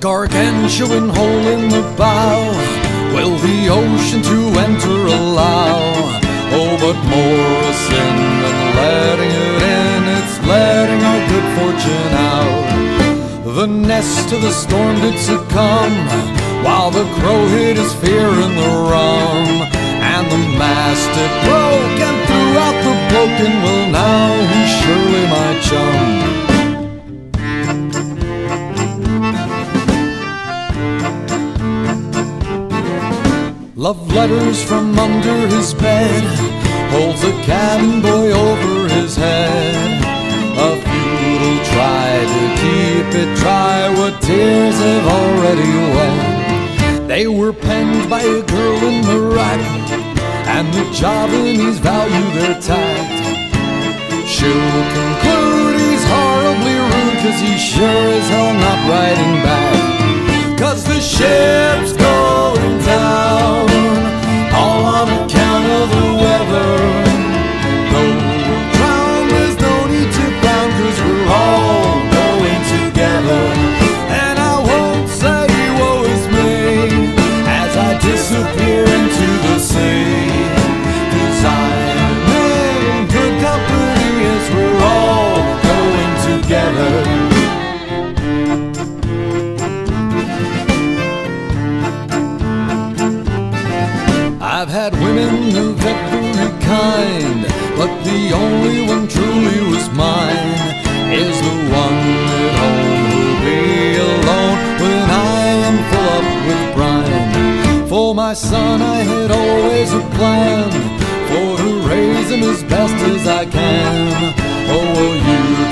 Gargantuan hole in the bow will the ocean to enter allow. Oh, but more a sin than letting it in, it's letting our good fortune out. The nest to the storm did succumb, while the crow hid his fear in the rum. And the mast it broke and threw out the broken, under his bed Holds a cabin boy over his head. A futile try to keep it dry What tears have already wet. They were penned by a girl in the rack And the Javanese value their tact. She'll conclude he's horribly rude Cause he's sure as hell not writing back. Cause the ship's my son, I had always a plan for to raise him as best as I can. Oh, well, you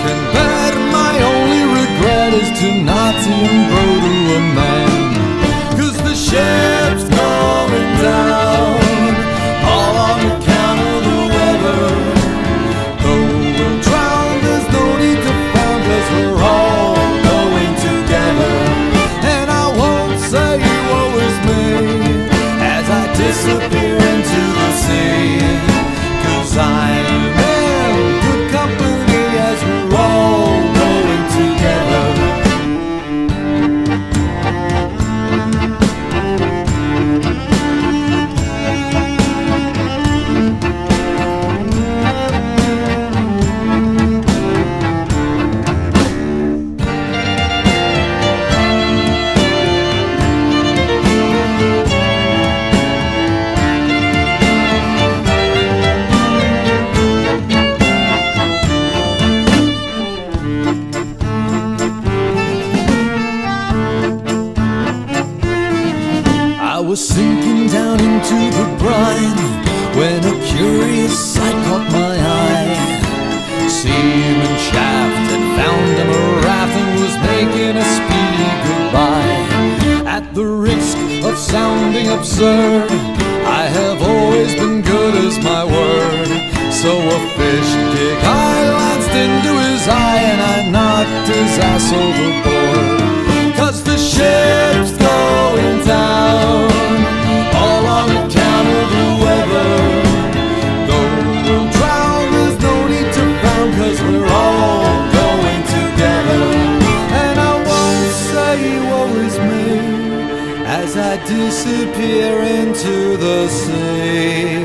into the sea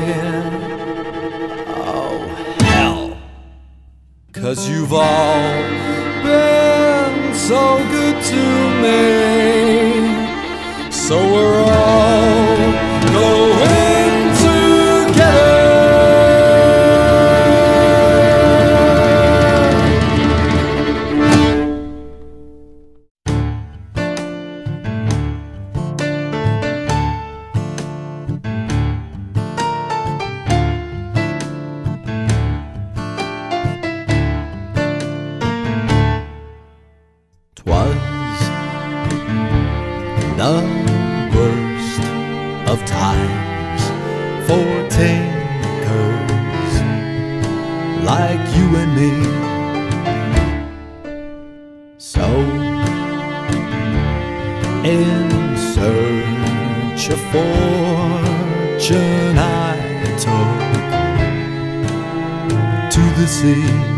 Oh, hell Cause you've all been so good to me. So we're all Twas the worst of times for tinkers like you and me. So, in search of fortune, I took to the sea.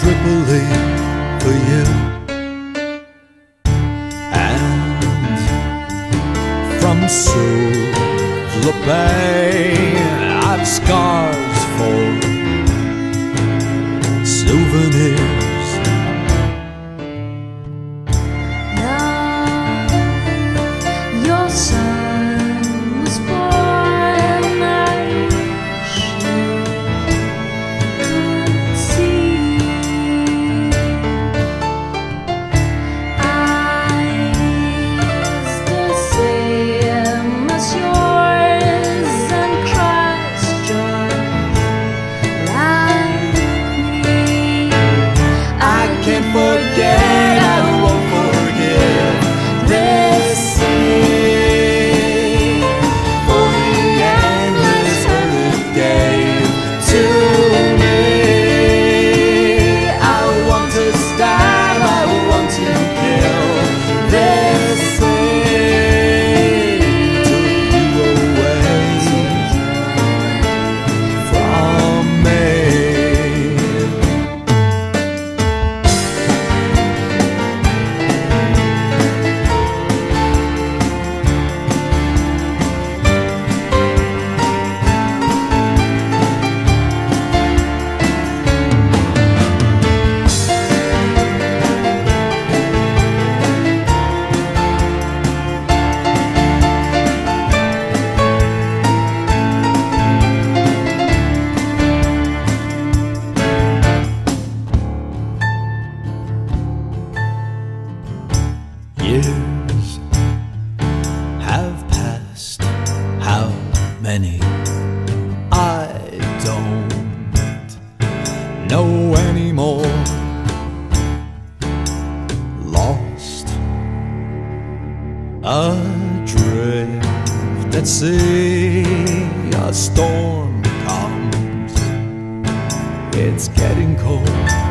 Tripoli. many. I don't know anymore. Lost, adrift at sea, a storm comes. It's getting cold.